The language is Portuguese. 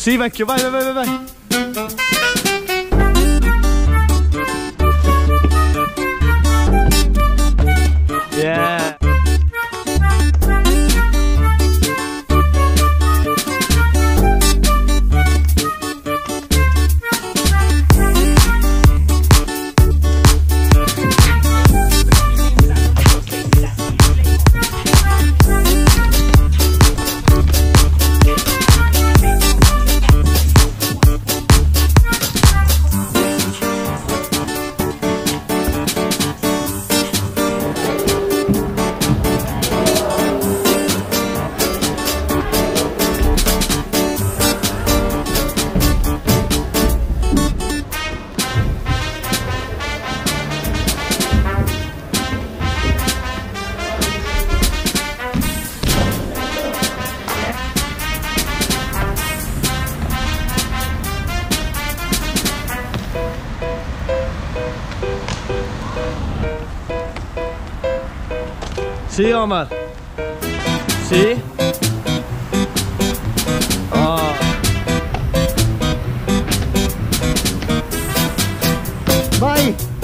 Sì, vecchio, vai, vai, vai, vai. See, Omar. See? Oh. Bye.